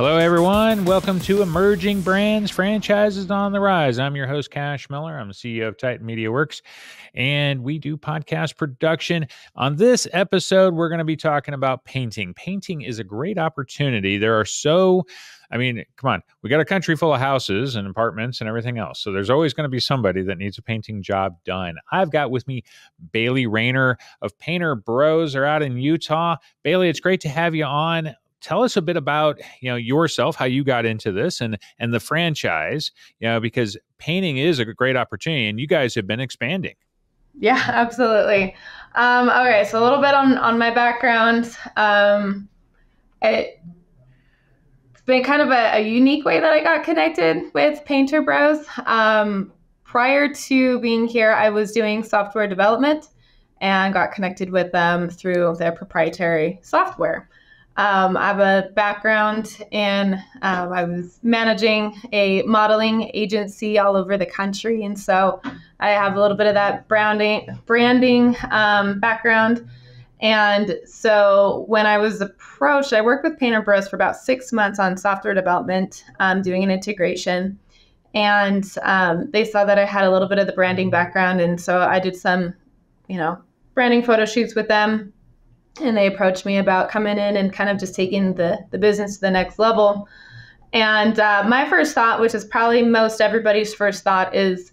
Hello, everyone. Welcome to Emerging Brands Franchises on the Rise. I'm your host, Cash Miller. I'm the CEO of Titan Media Works, and we do podcast production. On this episode, we're going to be talking about painting. Painting is a great opportunity. There are so I mean, come on, we got a country full of houses and apartments and everything else. So there's always going to be somebody that needs a painting job done. I've got with me Bailey Rayner of Painter Bros. are out in Utah. Bailey, it's great to have you on tell us a bit about you know yourself how you got into this and and the franchise you know because painting is a great opportunity and you guys have been expanding. Yeah absolutely. Um, okay so a little bit on on my background. Um, it, it's been kind of a, a, unique way that i got connected with painter bros. Um, prior to being here i was doing software development and got connected with them through their proprietary software um, I have a background in, um, I was managing a modeling agency all over the country. And so I have a little bit of that branding, branding um, background. And so when I was approached, I worked with Painter Bros for about six months on software development, um, doing an integration. And um, they saw that I had a little bit of the branding background. And so I did some, you know, branding photo shoots with them and they approached me about coming in and kind of just taking the, the business to the next level. And uh, my first thought, which is probably most everybody's first thought, is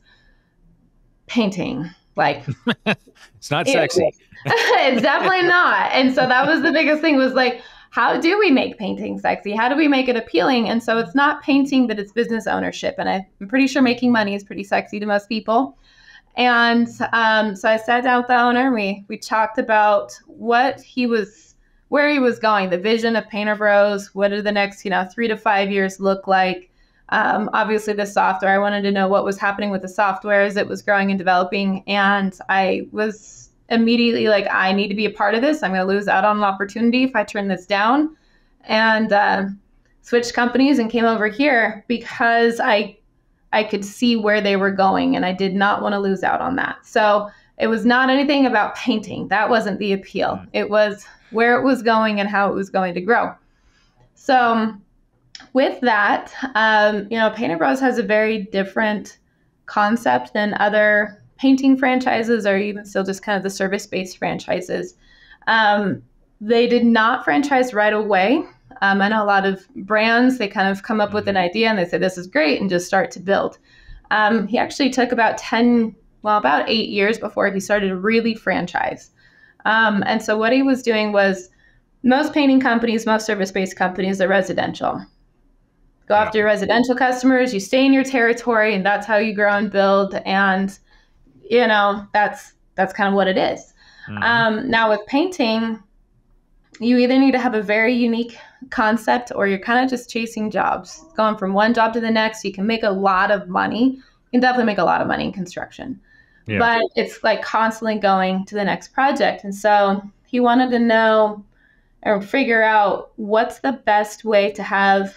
painting. Like, it's not sexy. it's definitely not. And so that was the biggest thing was like, how do we make painting sexy? How do we make it appealing? And so it's not painting, but it's business ownership. And I'm pretty sure making money is pretty sexy to most people. And um, so I sat down with the owner. We we talked about what he was, where he was going, the vision of Painter Bros. What do the next, you know, three to five years look like? Um, obviously, the software. I wanted to know what was happening with the software as it was growing and developing. And I was immediately like, I need to be a part of this. I'm going to lose out on an opportunity if I turn this down. And uh, switched companies and came over here because I I could see where they were going, and I did not want to lose out on that. So it was not anything about painting. That wasn't the appeal. Mm. It was where it was going and how it was going to grow. So with that, um, you know, Painter Bros has a very different concept than other painting franchises or even still just kind of the service-based franchises. Um, they did not franchise right away. Um, I know a lot of brands, they kind of come up with an idea and they say, this is great, and just start to build. Um, he actually took about 10, well, about eight years before he started to really franchise. Um, and so what he was doing was most painting companies, most service based companies are residential. Go yeah. after your residential customers, you stay in your territory, and that's how you grow and build. And, you know, that's that's kind of what it is. Mm-hmm. Um, now with painting, you either need to have a very unique concept or you're kind of just chasing jobs, going from one job to the next. You can make a lot of money. You can definitely make a lot of money in construction. Yeah. But it's like constantly going to the next project. And so he wanted to know or figure out what's the best way to have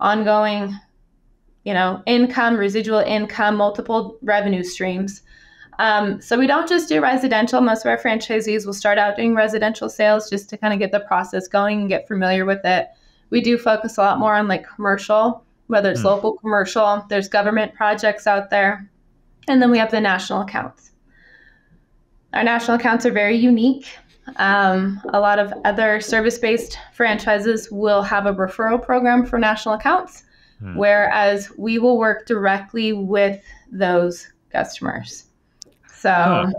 ongoing, you know, income, residual income, multiple revenue streams um, so we don't just do residential. Most of our franchisees will start out doing residential sales just to kind of get the process going and get familiar with it. We do focus a lot more on like commercial, whether it's mm. local commercial, there's government projects out there, and then we have the national accounts. Our national accounts are very unique. Um, a lot of other service based franchises will have a referral program for national accounts, mm. whereas we will work directly with those customers. So. Huh.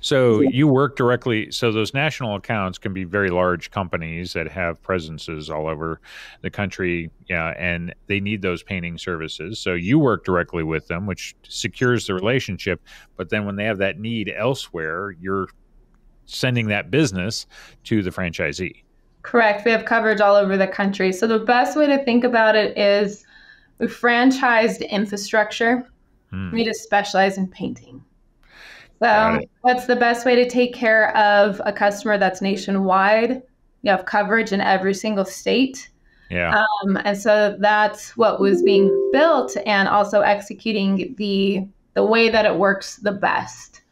So you work directly. So those national accounts can be very large companies that have presences all over the country, yeah, and they need those painting services. So you work directly with them, which secures the relationship. But then when they have that need elsewhere, you're sending that business to the franchisee. Correct. We have coverage all over the country. So the best way to think about it is we franchised infrastructure. Hmm. We just specialize in painting. So, what's the best way to take care of a customer that's nationwide? You have coverage in every single state. Yeah. Um, and so that's what was being built and also executing the the way that it works the best.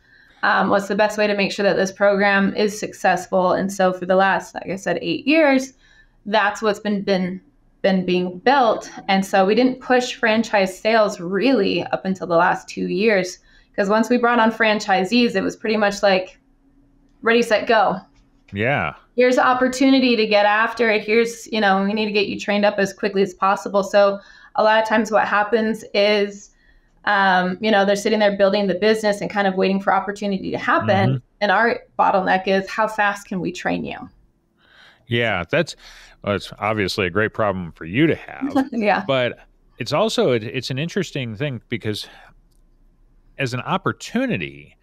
Um, what's the best way to make sure that this program is successful? And so for the last, like I said, eight years, that's what's been been been being built. And so we didn't push franchise sales really up until the last two years. Because once we brought on franchisees, it was pretty much like ready, set, go. Yeah. Here's opportunity to get after it. Here's, you know, we need to get you trained up as quickly as possible. So a lot of times what happens is, um, you know, they're sitting there building the business and kind of waiting for opportunity to happen. Mm-hmm. And our bottleneck is how fast can we train you? Yeah, that's well, it's obviously a great problem for you to have. yeah. But it's also it's an interesting thing because as an opportunity,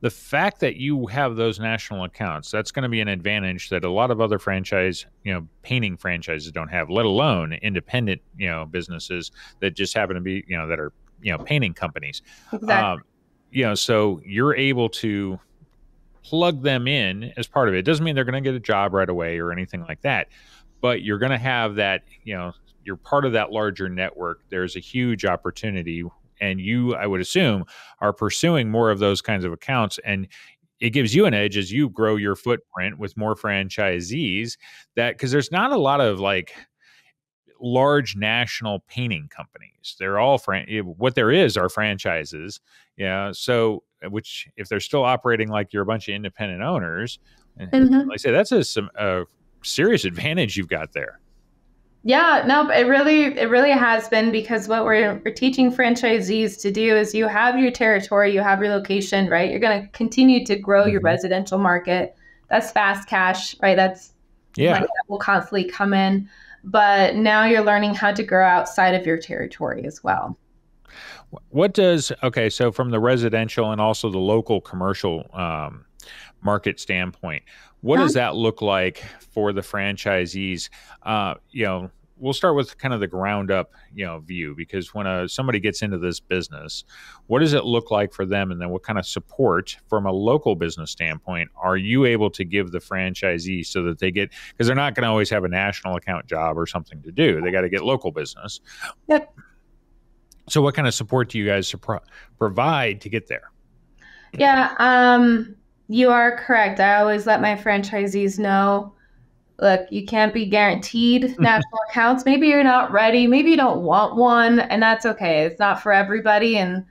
the fact that you have those national accounts, that's going to be an advantage that a lot of other franchise, you know, painting franchises don't have, let alone independent, you know, businesses that just happen to be, you know, that are, you know, painting companies. Exactly. Um, you know, so you're able to plug them in as part of it. It doesn't mean they're going to get a job right away or anything like that, but you're going to have that, you know, you're part of that larger network. There's a huge opportunity and you i would assume are pursuing more of those kinds of accounts and it gives you an edge as you grow your footprint with more franchisees that because there's not a lot of like large national painting companies they're all fran- eh, what there is are franchises yeah so eh, which if they're still operating like you're a bunch of independent owners eh, mm-hmm. like i say that's a some a serious advantage you've got there yeah, no, it really it really has been because what we're, we're teaching franchisees to do is you have your territory, you have your location, right? You're going to continue to grow mm-hmm. your residential market. That's fast cash, right? That's yeah. money that will constantly come in. But now you're learning how to grow outside of your territory as well. What does okay? So from the residential and also the local commercial um, market standpoint, what does that look like for the franchisees? Uh, you know, we'll start with kind of the ground up, you know, view because when a, somebody gets into this business, what does it look like for them, and then what kind of support from a local business standpoint are you able to give the franchisee so that they get because they're not going to always have a national account job or something to do. They got to get local business. Yep. So, what kind of support do you guys provide to get there? Yeah. Um, you are correct. I always let my franchisees know look, you can't be guaranteed national accounts. Maybe you're not ready. Maybe you don't want one, and that's okay. It's not for everybody. And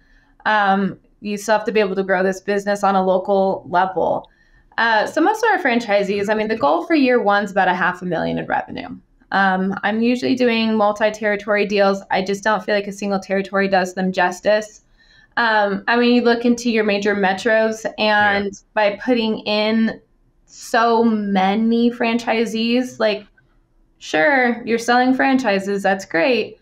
um, you still have to be able to grow this business on a local level. Uh, so most of our franchisees, I mean, the goal for year one's about a half a million in revenue. Um, I'm usually doing multi-territory deals. I just don't feel like a single territory does them justice. Um, I mean, you look into your major metros, and yeah. by putting in so many franchisees, like, sure, you're selling franchises, that's great,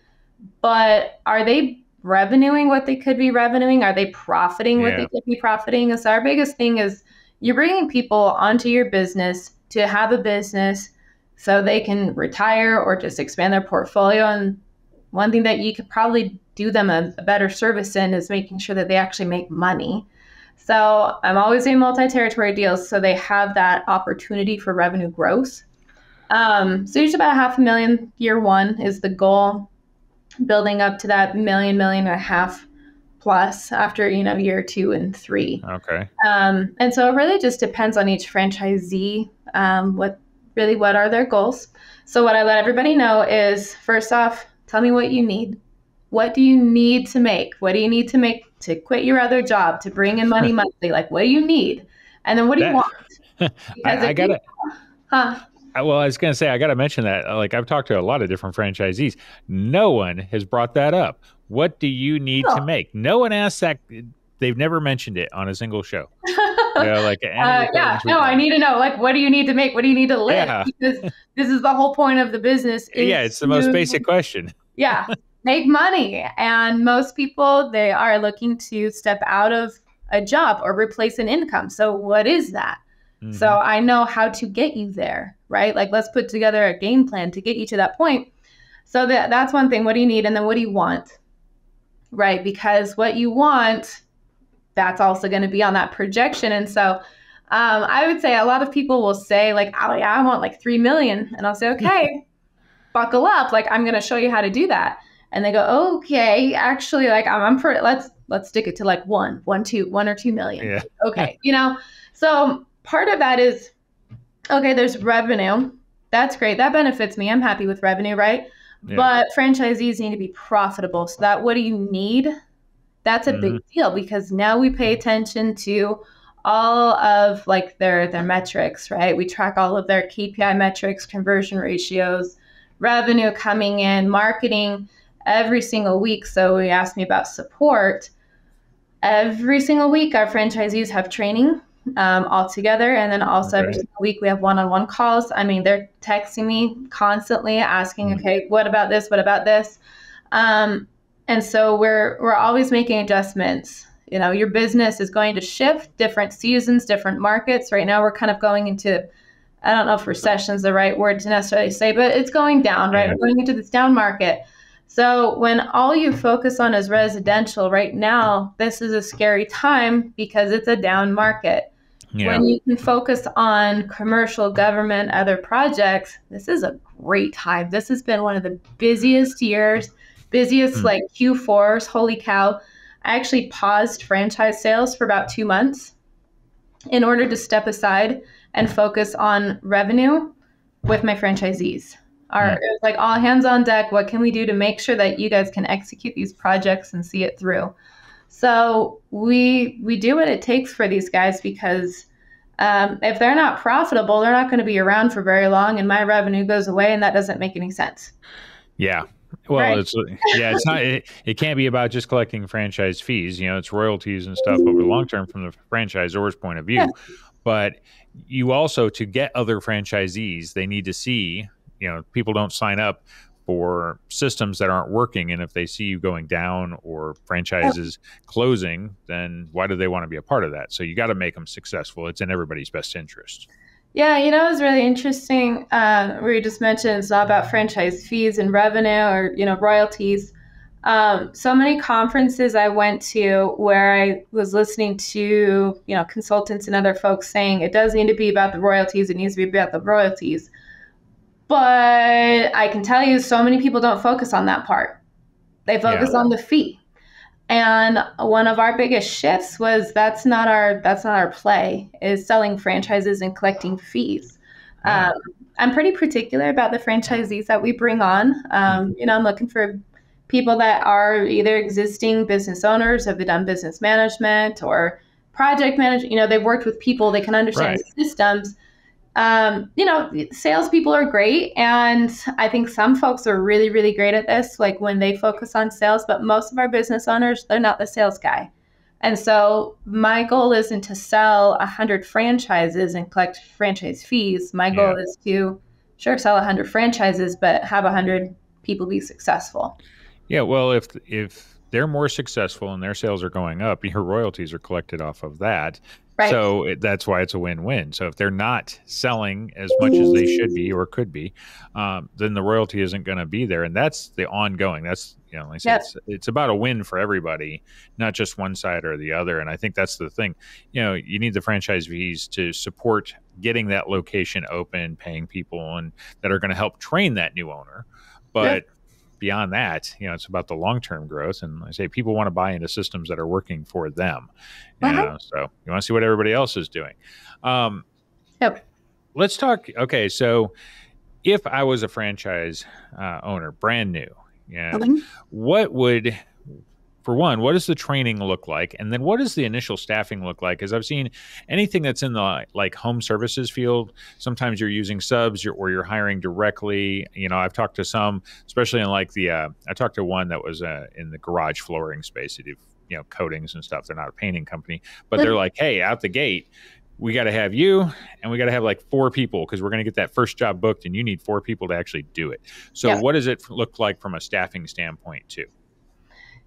but are they revenuing what they could be revenuing? Are they profiting yeah. what they could be profiting? So, our biggest thing is you're bringing people onto your business to have a business so they can retire or just expand their portfolio. And one thing that you could probably do them a, a better service in is making sure that they actually make money. So I'm always doing multi-territory deals, so they have that opportunity for revenue growth. Um, so usually about half a million year one is the goal, building up to that million, million and a half plus after you know year two and three. Okay. Um, and so it really just depends on each franchisee. Um, what really what are their goals? So what I let everybody know is first off, tell me what you need. What do you need to make? What do you need to make to quit your other job to bring in money monthly? Like, what do you need? And then what do that, you want? I, I got it. Huh? well, I was going to say, I got to mention that. Like, I've talked to a lot of different franchisees. No one has brought that up. What do you need oh. to make? No one asked that. They've never mentioned it on a single show. you know, like, uh, yeah, no, I need to know. Like, what do you need to make? What do you need to live? Yeah. Because this is the whole point of the business. yeah, it's the most basic question. Yeah make money. And most people, they are looking to step out of a job or replace an income. So, what is that? Mm-hmm. So, I know how to get you there, right? Like, let's put together a game plan to get you to that point. So, that, that's one thing. What do you need? And then, what do you want? Right? Because what you want, that's also going to be on that projection. And so, um, I would say a lot of people will say, like, oh, yeah, I want like 3 million. And I'll say, okay, buckle up. Like, I'm going to show you how to do that and they go, okay, actually, like I'm, I'm pretty. Let's let's stick it to like one, one, two, one or two million. Yeah. Okay, you know. So part of that is, okay, there's revenue. That's great. That benefits me. I'm happy with revenue, right? Yeah. But franchisees need to be profitable. So that what do you need? That's a mm-hmm. big deal because now we pay attention to all of like their their metrics, right? We track all of their KPI metrics, conversion ratios, revenue coming in, marketing every single week. So we asked me about support. Every single week, our franchisees have training um, all together. And then also okay. every single week we have one-on-one calls. I mean, they're texting me constantly asking, mm-hmm. okay, what about this? What about this? Um, and so we're we're always making adjustments. You know, your business is going to shift different seasons, different markets. Right now we're kind of going into I don't know if recession is the right word to necessarily say, but it's going down, right? Yeah. We're going into this down market. So when all you focus on is residential right now, this is a scary time because it's a down market. Yeah. When you can focus on commercial, government, other projects, this is a great time. This has been one of the busiest years, busiest mm. like Q4s. Holy cow. I actually paused franchise sales for about two months in order to step aside and focus on revenue with my franchisees. Our mm. it was like all hands on deck. What can we do to make sure that you guys can execute these projects and see it through? So we we do what it takes for these guys because um, if they're not profitable, they're not going to be around for very long, and my revenue goes away, and that doesn't make any sense. Yeah. Well, right. it's yeah, it's not. It, it can't be about just collecting franchise fees. You know, it's royalties and stuff over the long term from the franchisor's point of view. Yeah. But you also to get other franchisees, they need to see. You know, people don't sign up for systems that aren't working. And if they see you going down or franchises closing, then why do they want to be a part of that? So you got to make them successful. It's in everybody's best interest. Yeah, you know, it was really interesting. Uh, where you just mentioned it's not about franchise fees and revenue or you know royalties. Um, so many conferences I went to where I was listening to you know consultants and other folks saying it does need to be about the royalties. It needs to be about the royalties. But I can tell you, so many people don't focus on that part. They focus yeah. on the fee. And one of our biggest shifts was that's not our that's not our play is selling franchises and collecting fees. Um, I'm pretty particular about the franchisees that we bring on. Um, mm-hmm. you know, I'm looking for people that are either existing business owners, have done business management or project management. You know, they've worked with people, they can understand right. the systems um, you know, salespeople are great. And I think some folks are really, really great at this, like when they focus on sales, but most of our business owners, they're not the sales guy. And so my goal isn't to sell 100 franchises and collect franchise fees. My goal yeah. is to, sure, sell 100 franchises, but have 100 people be successful. Yeah, well, if if they're more successful and their sales are going up, your royalties are collected off of that. Right. So it, that's why it's a win-win. So if they're not selling as much as they should be or could be, um, then the royalty isn't going to be there, and that's the ongoing. That's you know, like I said, yep. it's, it's about a win for everybody, not just one side or the other. And I think that's the thing. You know, you need the franchisees to support getting that location open, paying people, and that are going to help train that new owner. But yep beyond that, you know, it's about the long term growth. And I say people want to buy into systems that are working for them. Uh-huh. so you want to see what everybody else is doing. Um, yep. Let's talk. Okay, so if I was a franchise uh, owner, brand new, yeah, okay. what would for one, what does the training look like? And then what does the initial staffing look like? Because I've seen anything that's in the like home services field, sometimes you're using subs or you're hiring directly. You know, I've talked to some, especially in like the, uh, I talked to one that was uh, in the garage flooring space. They do, you know, coatings and stuff. They're not a painting company, but they're like, hey, out the gate, we got to have you and we got to have like four people because we're going to get that first job booked and you need four people to actually do it. So, yeah. what does it look like from a staffing standpoint, too?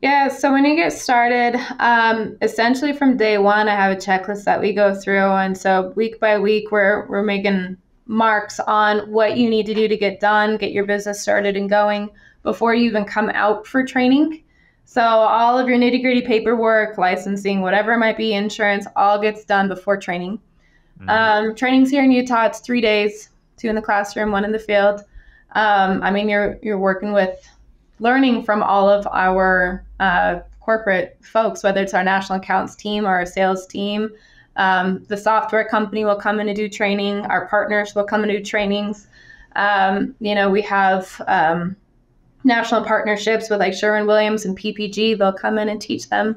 Yeah, so when you get started, um, essentially from day one, I have a checklist that we go through. And so week by week, we're, we're making marks on what you need to do to get done, get your business started and going before you even come out for training. So all of your nitty gritty paperwork, licensing, whatever it might be, insurance, all gets done before training. Mm-hmm. Um, trainings here in Utah, it's three days, two in the classroom, one in the field. Um, I mean, you're you're working with learning from all of our uh, corporate folks, whether it's our national accounts team or our sales team. Um, the software company will come in to do training. Our partners will come and do trainings. Um, you know, we have um, national partnerships with like Sherwin Williams and PPG. They'll come in and teach them.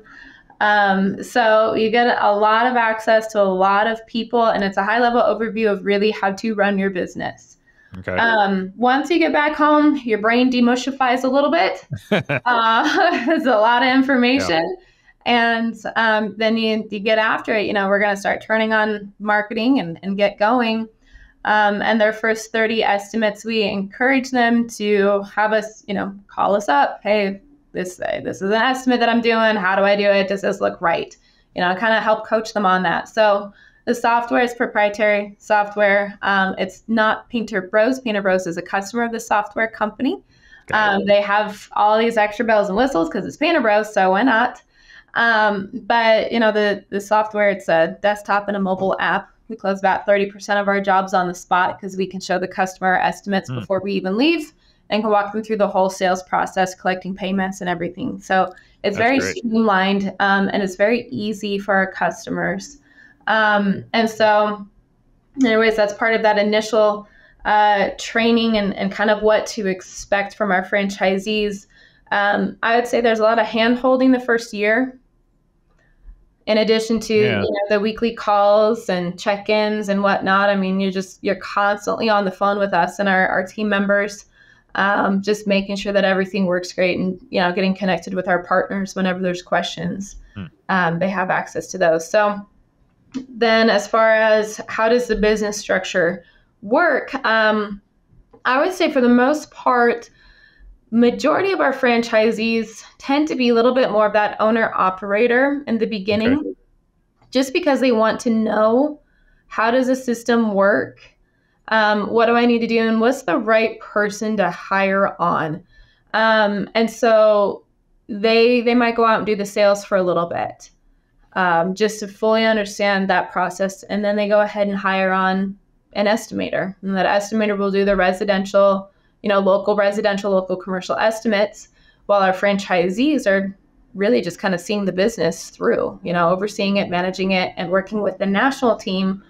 Um, so you get a lot of access to a lot of people, and it's a high level overview of really how to run your business. Okay. Um, once you get back home, your brain demushifies a little bit. uh, it's a lot of information. Yeah. And um, then you, you get after it. You know, we're going to start turning on marketing and, and get going. Um, and their first 30 estimates, we encourage them to have us, you know, call us up. Hey, this this is an estimate that I'm doing. How do I do it? Does this look right? You know, kind of help coach them on that. So the software is proprietary software. Um, it's not Painter Bros. Painter Bros is a customer of the software company. Um, they have all these extra bells and whistles because it's Painter Bros. So why not? Um, but you know, the the software it's a desktop and a mobile app. We close about 30% of our jobs on the spot because we can show the customer estimates mm. before we even leave and can walk them through the whole sales process, collecting payments and everything. So it's That's very great. streamlined um, and it's very easy for our customers. Um, and so, anyways, that's part of that initial uh, training and, and kind of what to expect from our franchisees. Um, I would say there's a lot of hand holding the first year. In addition to yeah. you know, the weekly calls and check-ins and whatnot, I mean, you're just you're constantly on the phone with us and our, our team members, um, just making sure that everything works great and you know getting connected with our partners whenever there's questions. Hmm. Um, they have access to those. So then as far as how does the business structure work um, i would say for the most part majority of our franchisees tend to be a little bit more of that owner operator in the beginning okay. just because they want to know how does the system work um, what do i need to do and what's the right person to hire on um, and so they they might go out and do the sales for a little bit um, just to fully understand that process. And then they go ahead and hire on an estimator. And that estimator will do the residential, you know, local residential, local commercial estimates, while our franchisees are really just kind of seeing the business through, you know, overseeing it, managing it, and working with the national team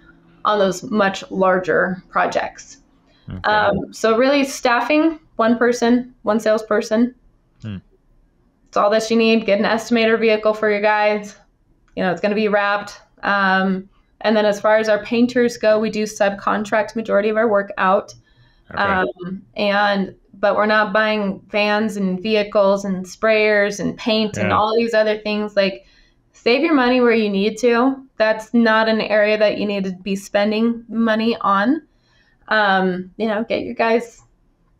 on those much larger projects. Okay. Um, so really staffing one person, one salesperson. Hmm. It's all that you need. Get an estimator vehicle for your guys you know, it's going to be wrapped. Um, and then as far as our painters go, we do subcontract majority of our work out. Okay. Um, and but we're not buying vans and vehicles and sprayers and paint yeah. and all these other things. Like save your money where you need to. That's not an area that you need to be spending money on. Um, you know, get your guys.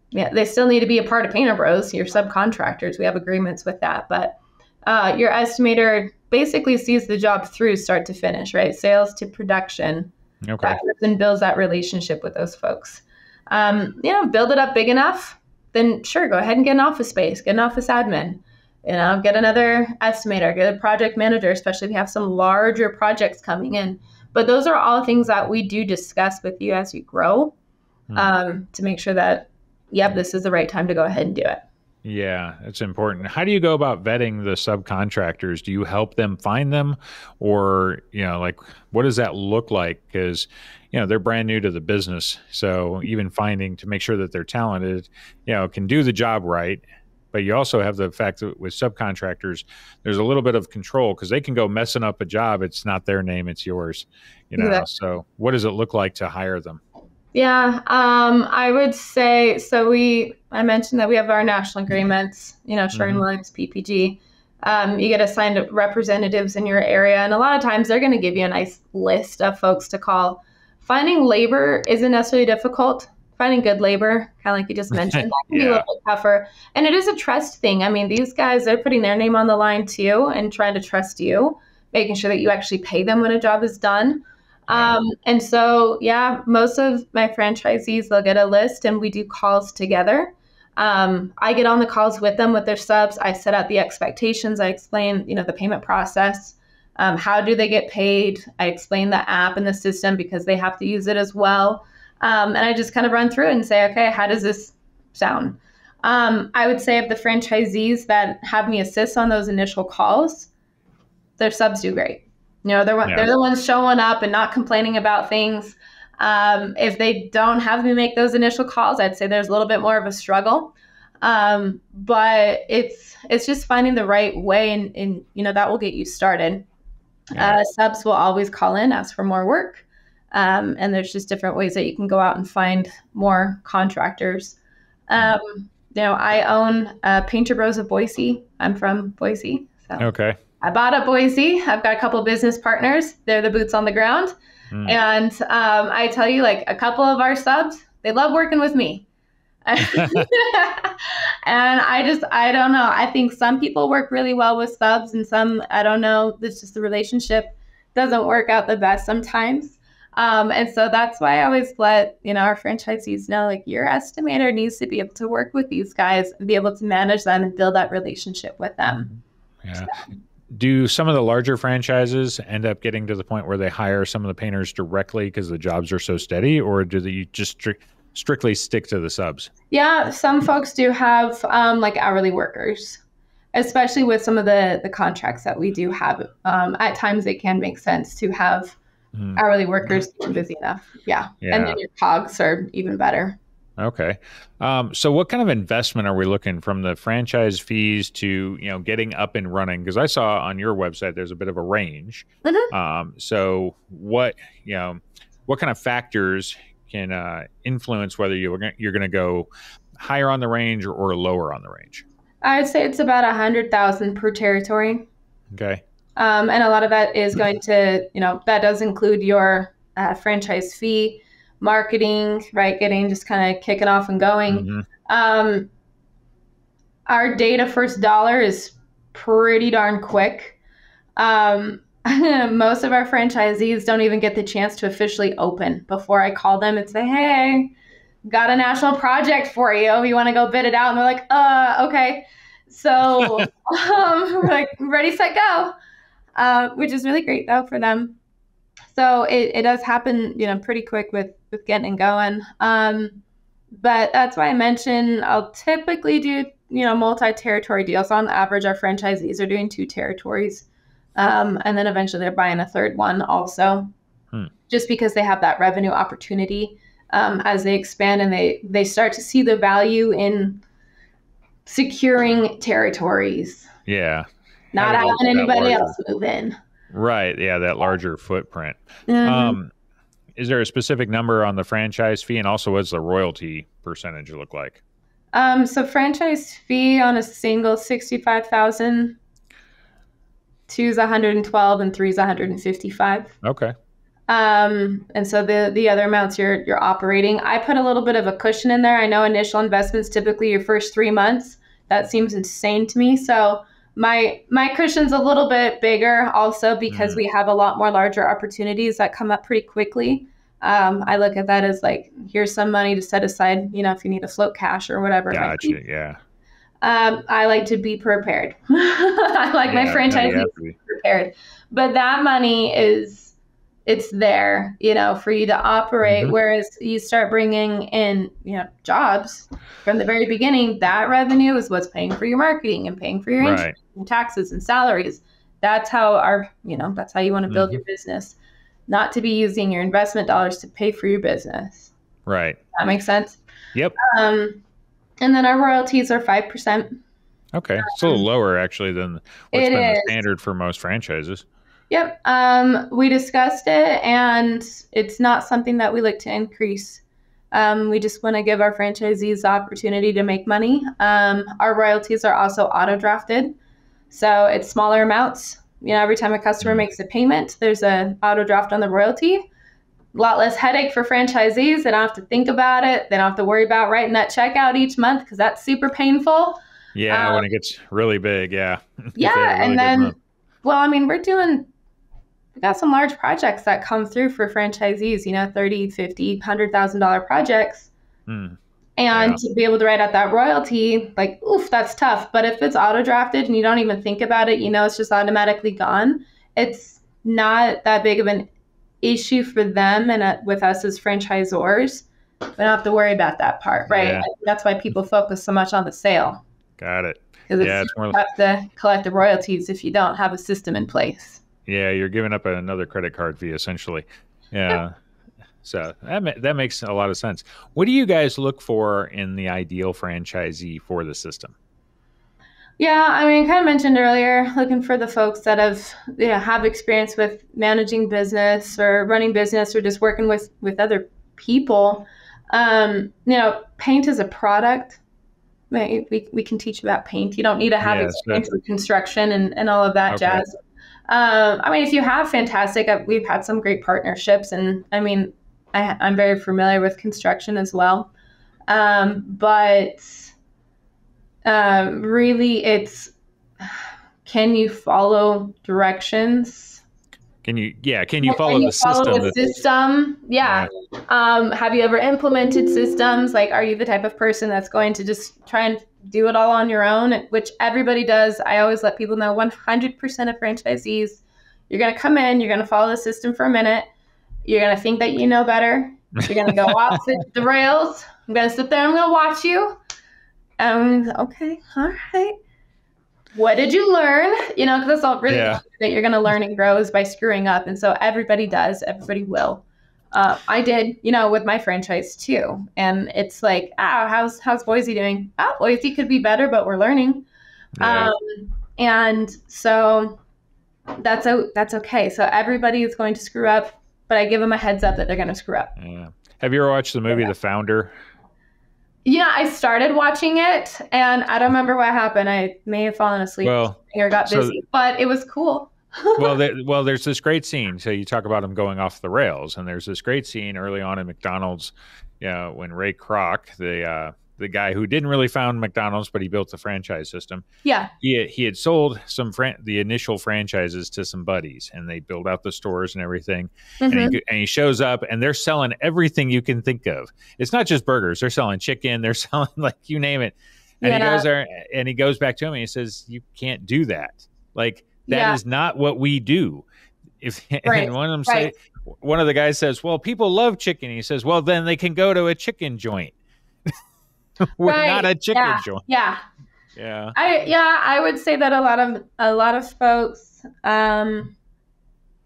Yeah, they still need to be a part of Painter Bros. Your subcontractors, we have agreements with that, but uh, your estimator basically sees the job through start to finish, right? Sales to production. Okay. That person builds that relationship with those folks. Um, you know, build it up big enough, then sure, go ahead and get an office space, get an office admin. You know, get another estimator, get a project manager, especially if you have some larger projects coming in. But those are all things that we do discuss with you as you grow hmm. um, to make sure that, yep, this is the right time to go ahead and do it. Yeah, it's important. How do you go about vetting the subcontractors? Do you help them find them or, you know, like what does that look like cuz you know, they're brand new to the business. So even finding to make sure that they're talented, you know, can do the job right. But you also have the fact that with subcontractors, there's a little bit of control because they can go messing up a job. It's not their name, it's yours. You know. So what does it look like to hire them? Yeah, um, I would say so. We I mentioned that we have our national agreements. You know, Sherwin mm-hmm. Williams, PPG. Um, you get assigned representatives in your area, and a lot of times they're going to give you a nice list of folks to call. Finding labor isn't necessarily difficult. Finding good labor, kind of like you just mentioned, that can yeah. be a little bit tougher. And it is a trust thing. I mean, these guys are putting their name on the line too, and trying to trust you, making sure that you actually pay them when a job is done. Um, and so, yeah, most of my franchisees, they'll get a list and we do calls together. Um, I get on the calls with them with their subs. I set out the expectations. I explain, you know, the payment process. Um, how do they get paid? I explain the app and the system because they have to use it as well. Um, and I just kind of run through it and say, okay, how does this sound? Um, I would say of the franchisees that have me assist on those initial calls, their subs do great. You know, they're yeah. they're the ones showing up and not complaining about things. Um, if they don't have me make those initial calls, I'd say there's a little bit more of a struggle. Um, but it's it's just finding the right way, and, and you know that will get you started. Yeah. Uh, subs will always call in, ask for more work, um, and there's just different ways that you can go out and find more contractors. Um, you know, I own uh, Painter Bros of Boise. I'm from Boise, so Okay. I bought up Boise. I've got a couple business partners. They're the boots on the ground. Mm. And um, I tell you, like a couple of our subs, they love working with me. and I just, I don't know. I think some people work really well with subs, and some, I don't know. It's just the relationship doesn't work out the best sometimes. Um, and so that's why I always let you know our franchisees know like your estimator needs to be able to work with these guys and be able to manage them and build that relationship with them. Yeah. Do some of the larger franchises end up getting to the point where they hire some of the painters directly because the jobs are so steady, or do they just stri- strictly stick to the subs? Yeah, some folks do have um, like hourly workers, especially with some of the the contracts that we do have. Um, at times, it can make sense to have Hmm. hourly workers busy enough. Yeah. and then your cogs are even better. Okay. Um, so what kind of investment are we looking from the franchise fees to, you know, getting up and running? Because I saw on your website there's a bit of a range. Mhm. Um, so what, you know, what kind of factors can uh, influence whether you're gonna, you're going to go higher on the range or, or lower on the range? I'd say it's about a hundred thousand per territory, Okay. um, and a lot of that is going to, you know, that does include your uh, franchise fee, marketing, right? Getting just kind of kicking off and going. Mhm. Um, our data first dollar is pretty darn quick. Um, most of our franchisees don't even get the chance to officially open before I call them and say, "Hey, got a national project for you. You want to go bid it out?" And they're like, "Uh, okay." So, um, we're like, ready, set, go, uh, which is really great though for them. So it, it does happen, you know, pretty quick with with getting going. Um, but that's why I mentioned I'll typically do you know multi-territory deals. On average, our franchisees are doing two territories, um, and then eventually they're buying a third one also, Hmm. just because they have that revenue opportunity um, as they expand and they they start to see the value in securing territories, Yeah. not having anybody else move in. Right. Yeah. That larger footprint. Mhm. Um, is there a specific number on the franchise fee, and also what's the royalty percentage look like? Um, so franchise fee on a single sixty-five thousand, two's one hundred and twelve, and three's one hundred and fifty-five. Okay. Um, and so the the other amounts you're you're operating. I put a little bit of a cushion in there. I know initial investments typically your first three months. That seems insane to me. So my my cushion's a little bit bigger also because Mhm. we have a lot more larger opportunities that come up pretty quickly. Um, I look at that as like here's some money to set aside, you know, if you need a float cash or whatever. it might be. Gotcha. Yeah. Um, I like to be prepared. I like my Yeah, no, you franchisees have to be. prepared. But that money is it's there, you know, for you to operate. Mhm. Whereas you start bringing in, you know, jobs from the very beginning, that revenue is what's paying for your marketing and paying for your Right. and taxes and salaries. That's how our, you know, that's how you want to build Mhm. your business. Not to be using your investment dollars to pay for your business. Right. That makes sense. Yep. Um, and then our royalties are five percent. Okay. It's a little lower actually than what's been the standard for most franchises. Yep. Um, we discussed it, and it's not something that we look to increase. Um, we just want to give our franchisees the opportunity to make money. Um, our royalties are also auto drafted, so it's smaller amounts. You know, every time a customer Mhm. makes a payment, there's a auto draft on the royalty. A lot less headache for franchisees. They don't have to think about it. They don't have to worry about writing that check out each month because that's super painful. Yeah, Um, when it gets really big, yeah. Yeah, really and then, month. well, I mean, we're doing, got some large projects that come through for franchisees, you know, 30, 50, $100,000 projects. Hmm. And Yeah. to be able to write out that royalty, like, oof, that's tough. But if it's auto drafted and you don't even think about it, you know, it's just automatically gone, it's not that big of an issue for them and uh, with us as franchisors. We don't have to worry about that part, right? Yeah. That's why people focus so much on the sale Got it. because Yeah, it's it's more tough to collect the royalties if you don't have a system in place. Yeah, you're giving up another credit card fee essentially. Yeah. So that that makes a lot of sense. What do you guys look for in the ideal franchisee for the system? Yeah, I mean, kind of mentioned earlier, looking for the folks that have you know, have experience with managing business or running business or just working with with other people. Um, you know, paint is a product. We, we can teach about paint. You don't need to have yes, experience with construction and, and all of that okay. jazz. Um, I mean, if you have fantastic, uh, we've had some great partnerships, and I mean, I, am very familiar with construction as well. Um, but um, really, it's can you follow directions? Can you, yeah, can you follow can you the follow system? The system, yeah. Um, have you ever implemented systems? Like, are you the type of person that's going to just try and do it all on your own? Which everybody does. I always let people know 100% of franchisees, you're going to come in, you're going to follow the system for a minute, you're going to think that you know better, you're going to go off the, the rails. I'm going to sit there, I'm going to watch you. Um, okay, all right what did you learn? You know, because that's all really yeah. that you're going to learn and grow is by screwing up. And so everybody does, everybody will. Uh, I did, you know, with my franchise too. And it's like, ah, how's how's Boise doing? Oh, Boise could be better, but we're learning. Yeah. Um, and so that's a that's okay. So everybody is going to screw up, but I give them a heads up that they're going to screw up. Yeah. Have you ever watched the movie yeah. The Founder? Yeah, I started watching it and I don't remember what happened. I may have fallen asleep well, or got busy, so, but it was cool. Well, there, well, there's this great scene. So you talk about him going off the rails, and there's this great scene early on in McDonald's, you know, when Ray Kroc, the uh, the guy who didn't really found McDonald's, but he built the franchise system. Yeah. He, he had sold some fran- the initial franchises to some buddies, and they built out the stores and everything. Mm-hmm. And, he, mm-hmm. and he shows up, and they're selling everything you can think of. It's not just burgers; they're selling chicken, they're selling like you name it. And yeah. he goes there, and he goes back to him, and he says, "You can't do that. Like that yeah. is not what we do." If right. and one of them right. say, one of the guys says, "Well, people love chicken." He says, "Well, then they can go to a chicken joint." We're right. not a chicken yeah. joint. Yeah. Yeah. I yeah, I would say that a lot of a lot of folks um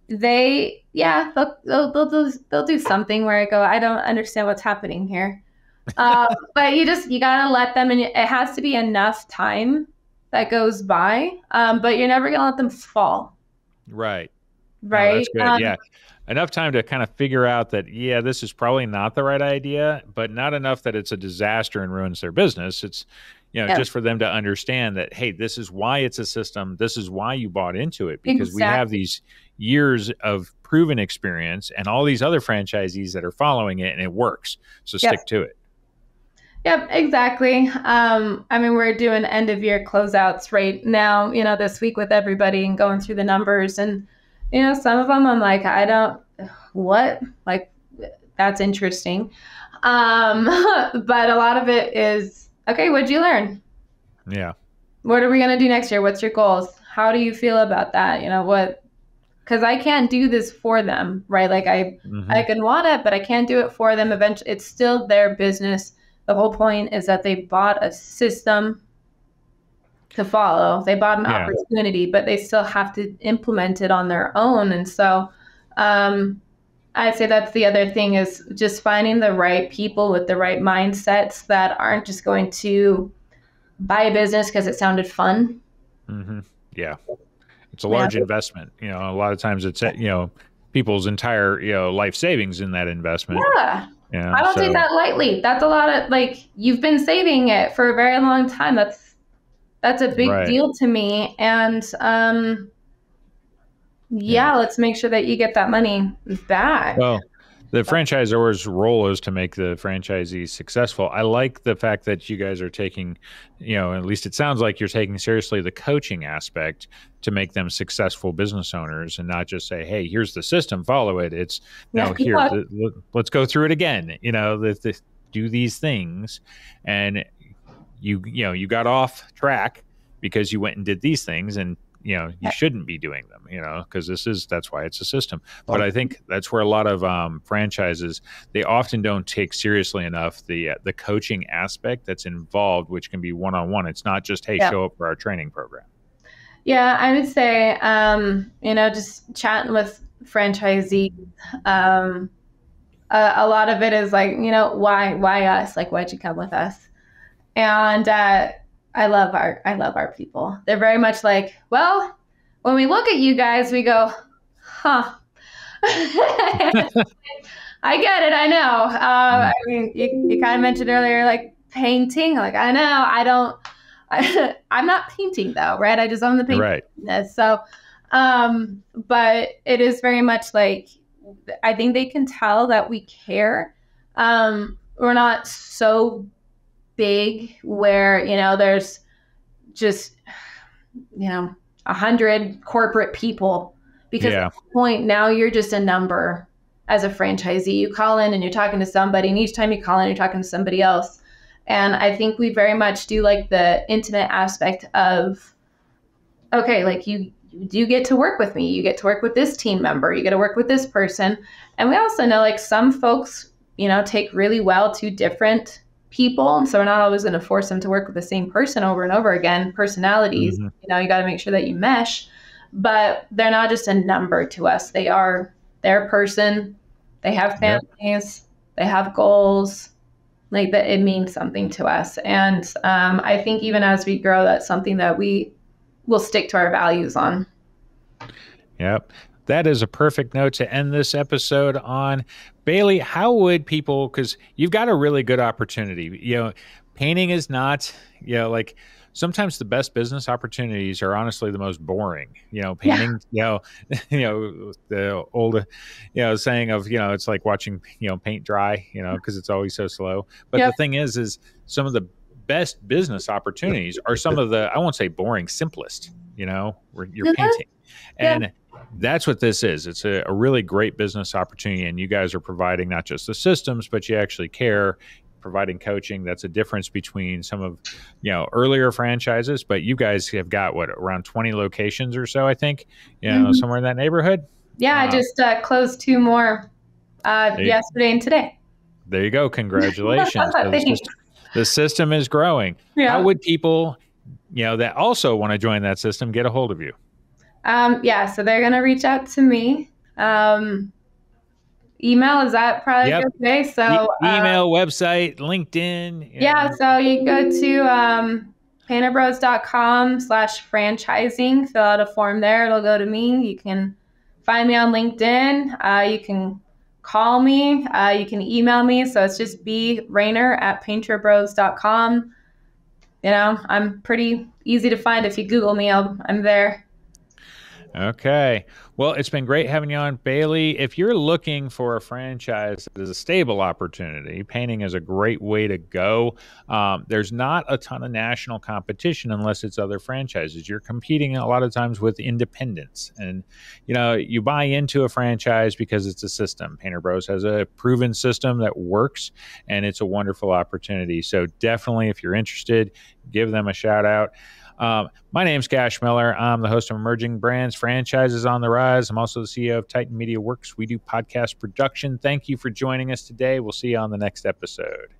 they yeah, they'll they'll, they'll do they'll do something where I go, I don't understand what's happening here. uh, but you just you gotta let them and it has to be enough time that goes by. Um, but you're never gonna let them fall. Right. Right. Oh, that's good. Um, yeah enough time to kind of figure out that yeah this is probably not the right idea but not enough that it's a disaster and ruins their business it's you know yeah. just for them to understand that hey this is why it's a system this is why you bought into it because exactly. we have these years of proven experience and all these other franchisees that are following it and it works so stick to it Yep, exactly. Um, I mean, we're doing end of year closeouts right now, you know, this week with everybody and going through the numbers. And you know, some of them I'm like, I don't, what? Like, that's interesting. Um, but a lot of it is, okay, what'd you learn? Yeah. What are we going to do next year? What's your goals? How do you feel about that? You know, what, because I can't do this for them, right? Like I, mm-hmm. I can want it, but I can't do it for them. Eventually, it's still their business. The whole point is that they bought a system to follow. They bought an yeah. opportunity, but they still have to implement it on their own. And so um, I'd say that's the other thing is just finding the right people with the right mindsets that aren't just going to buy a business because it sounded fun. Mm-hmm. Yeah. It's a large yeah. investment. You know, a lot of times it's, you know, people's entire, you know, life savings in that investment. Yeah. I don't so. take that lightly. That's a lot of like you've been saving it for a very long time. That's that's a big right. deal to me. And um, yeah, yeah, let's make sure that you get that money back. Well, the franchisor's role is to make the franchisee successful. I like the fact that you guys are taking, you know, at least it sounds like you're taking seriously the coaching aspect to make them successful business owners and not just say, "Hey, here's the system, follow it." It's no, here, the, let's go through it again. You know, the, the, do these things, and you you know you got off track because you went and did these things and you know you shouldn't be doing them you know because this is that's why it's a system but i think that's where a lot of um, franchises they often don't take seriously enough the uh, the coaching aspect that's involved which can be one-on-one it's not just hey yeah. show up for our training program yeah i would say um, you know just chatting with franchisees um, uh, a lot of it is like, you know, why why us? Like, why'd you come with us? And uh, I love our I love our people. They're very much like, well, when we look at you guys, we go, huh. I get it. I know. Uh, I mean, you, you kind of mentioned earlier, like painting. Like I know. I don't. I, am not painting though, right? I just own the painting. Right. So, um, but it is very much like I think they can tell that we care. Um, we're not so big where you know there's just you know a hundred corporate people because yeah. at point now you're just a number as a franchisee. You call in and you're talking to somebody, and each time you call in, you're talking to somebody else. And I think we very much do like the intimate aspect of, okay, like you, you do get to work with me. You get to work with this team member. You get to work with this person. And we also know like some folks, you know, take really well to different people. So we're not always going to force them to work with the same person over and over again. Personalities, mm-hmm. you know, you got to make sure that you mesh. But they're not just a number to us. They are their person. They have families. Yep. They have goals like that it means something to us and um, i think even as we grow that's something that we will stick to our values on yep that is a perfect note to end this episode on bailey how would people because you've got a really good opportunity you know painting is not you know like sometimes the best business opportunities are honestly the most boring. You know, painting. Yeah. You know, you know the old, you know, saying of you know it's like watching you know paint dry. You know, because it's always so slow. But yep. the thing is, is some of the best business opportunities are some of the I won't say boring, simplest. You know, where you're mm-hmm. painting, and. Yeah. That's what this is. It's a, a, really great business opportunity, and you guys are providing not just the systems, but you actually care providing coaching. That's a difference between some of you know earlier franchises, but you guys have got what around twenty locations or so, I think, you know, mm-hmm. somewhere in that neighborhood. Yeah, uh, I just uh, closed two more uh, yesterday and today. There you go. Congratulations. so the, system, the, system, is growing. Yeah. How would people, you know, that also want to join that system get a hold of you? Um, yeah, so they're going to reach out to me. Um, email is that probably yep. okay? So e- uh, email uh, website linkedin yeah know. so you go to um, painterbros.com slash franchising fill out a form there it'll go to me. You can find me on linkedin. Uh, you can call me. Uh, you can email me. So it's just b rayner at painterbros.com you know i'm pretty easy to find. If you google me I'll, i'm there Okay. Well, it's been great having you on, Bailey. If you're looking for a franchise that is a stable opportunity, painting is a great way to go. Um, there's not a ton of national competition unless it's other franchises. You're competing a lot of times with independents, and you know you buy into a franchise because it's a system. Painter Bros has a proven system that works, and it's a wonderful opportunity. So definitely, if you're interested, give them a shout out. Um, my name's Cash Miller. I'm the host of Emerging Brands Franchises on the Rise. I'm also the CEO of Titan Media Works. We do podcast production. Thank you for joining us today. We'll see you on the next episode.